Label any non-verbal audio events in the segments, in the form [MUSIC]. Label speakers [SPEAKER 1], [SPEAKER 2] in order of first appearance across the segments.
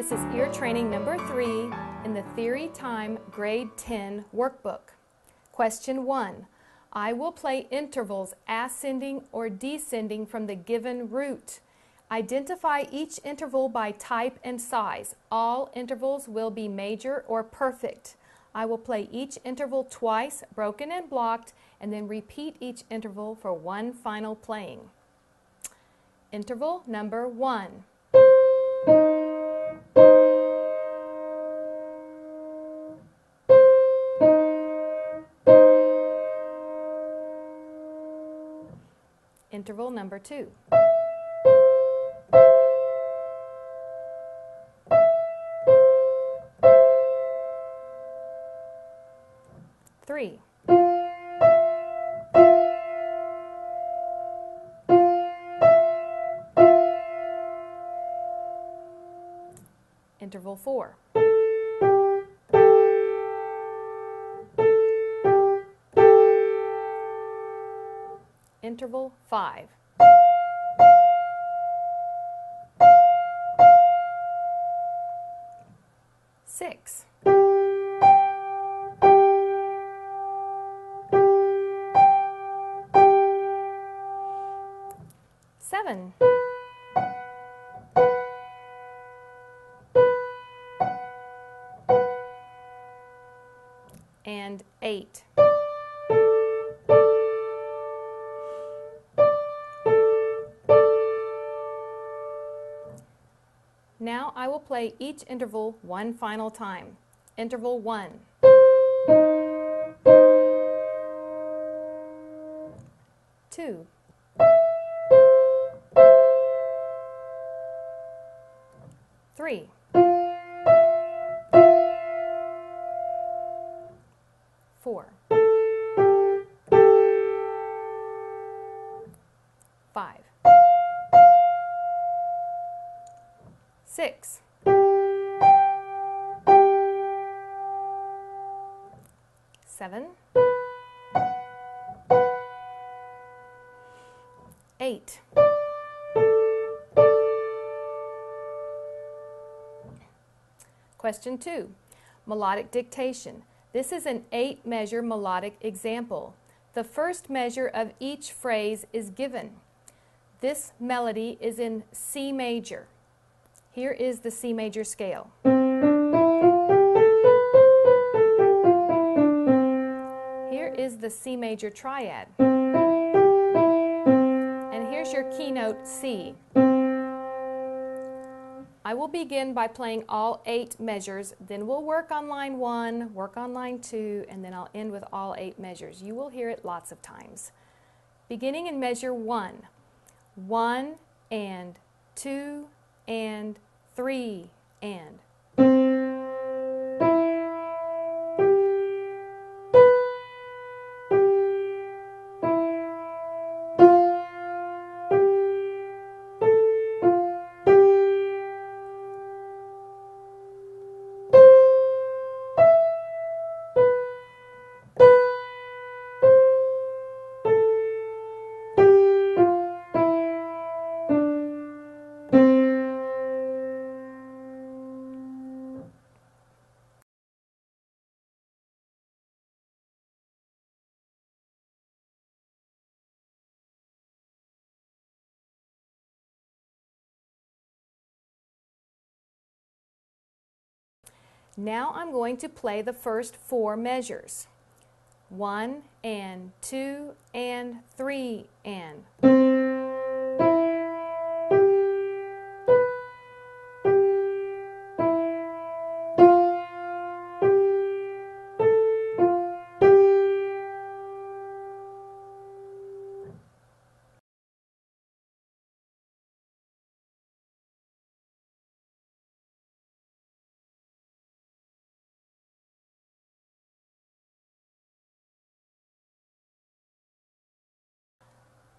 [SPEAKER 1] This is ear training number three in the Theorytime Grade 10 workbook. Question one. I will play intervals ascending or descending from the given root. Identify each interval by type and size. All intervals will be major or perfect. I will play each interval twice, broken and blocked, and then repeat each interval for one final playing. Interval number one. Interval number two. Three. Interval four. Interval five. Six. Seven. And eight. Will play each interval one final time. Interval one. Two. Three. Four. Five. Six. Seven. Eight. Question two, melodic dictation. This is an eight measure melodic example. The first measure of each phrase is given. This melody is in C major. Here is the C major scale. The C major triad. And here's your keynote C. I will begin by playing all eight measures, then we'll work on line one, work on line two, and then I'll end with all eight measures. You will hear it lots of times. Beginning in measure one, one and two and three and. Now I'm going to play the first four measures. One and two and three and.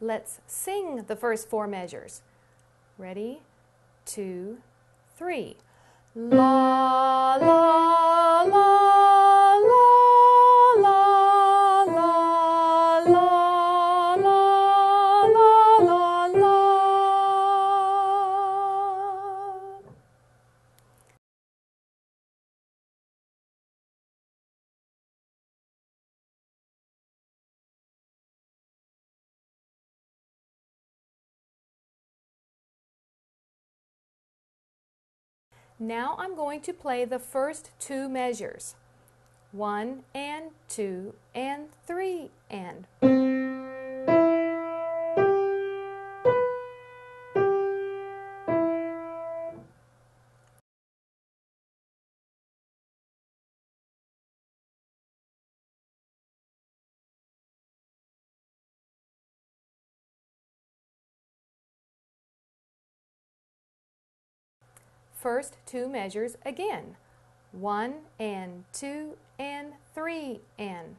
[SPEAKER 1] Let's sing the first four measures. Ready? Two, three. La, la, Now I'm going to play the first two measures. One and two and three and. First two measures again. One and two and three and.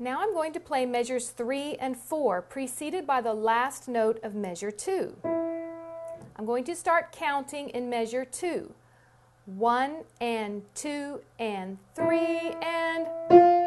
[SPEAKER 1] Now I'm going to play measures 3 and 4, preceded by the last note of measure 2. I'm going to start counting in measure 2. 1 and 2 and 3 and...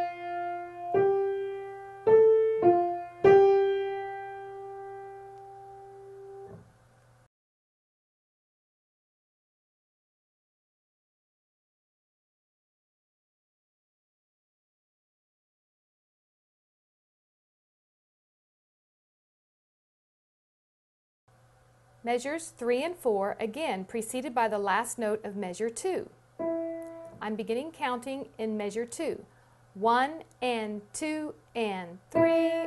[SPEAKER 1] Measures 3 and 4, again preceded by the last note of measure 2. I'm beginning counting in measure 2. 1 and 2 and 3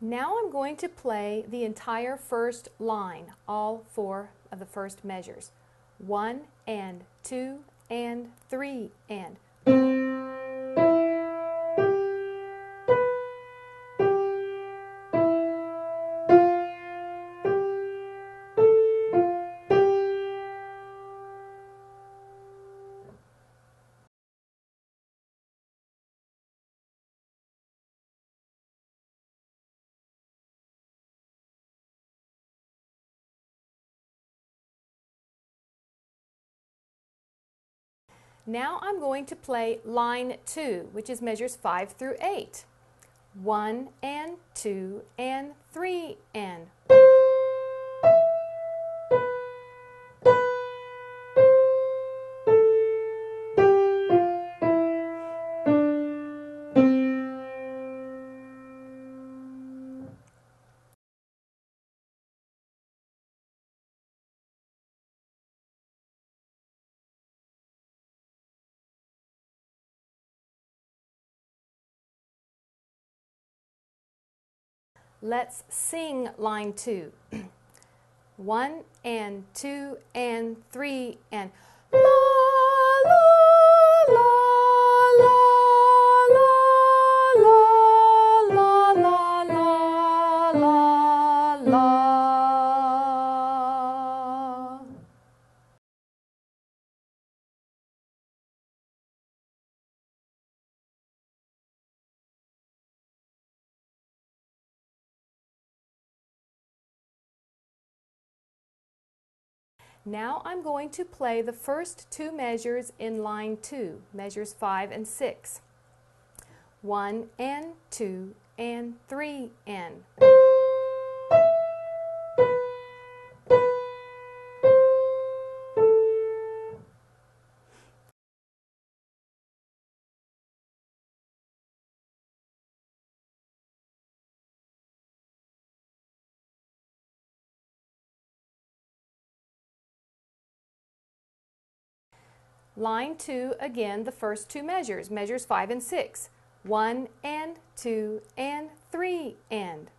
[SPEAKER 1] Now I'm going to play the entire first line, all four of the first measures. One and two and three and. Now I'm going to play line 2, which is measures 5 through 8. 1 and 2 and 3 and. Let's sing line two. [CLEARS THROAT] One and two and three and la la Now I'm going to play the first two measures in line 2, measures 5 and 6. 1 and 2 and 3 and. Line 2, again, the first two measures, measures 5 and 6. 1 and 2 and 3 and.